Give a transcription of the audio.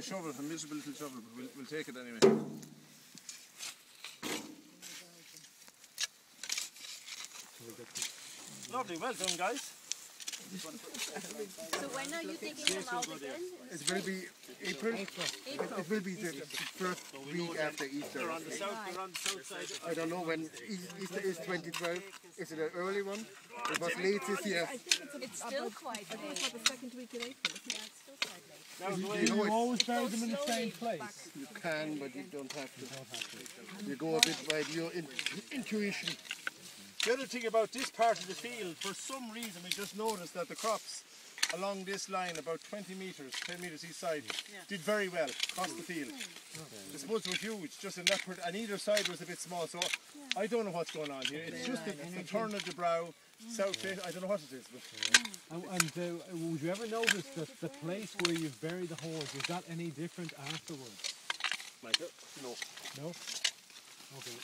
a shovel, a miserable little shovel, but we'll, we'll take it anyway. Lovely, well done, guys. So when are you taking them out again? It will be April. April. It will be the first week after Easter. They're on the south, they're on the south side. I don't know when Easter is 2012. Is it an early one? It was late this year. It's still quite It's late. the second week in April. Yeah, it's still quite late. Now, the way You know, You always bury them in the same place. you can, but you don't have to. You go a bit by your in, intuition. The other thing about this part of the field, for some reason, we just noticed that the crops along this line, about 20 metres, 10 metres each side, did very well across the field. The spuds were huge, just in that part, and either side was a bit small. So I don't know what's going on here. It's just the, the turn of the brow, south face, I don't know what it is. But And, and uh, would you ever notice that the place where you've buried the horse, is that any different afterwards? Michael, no. No? Okay.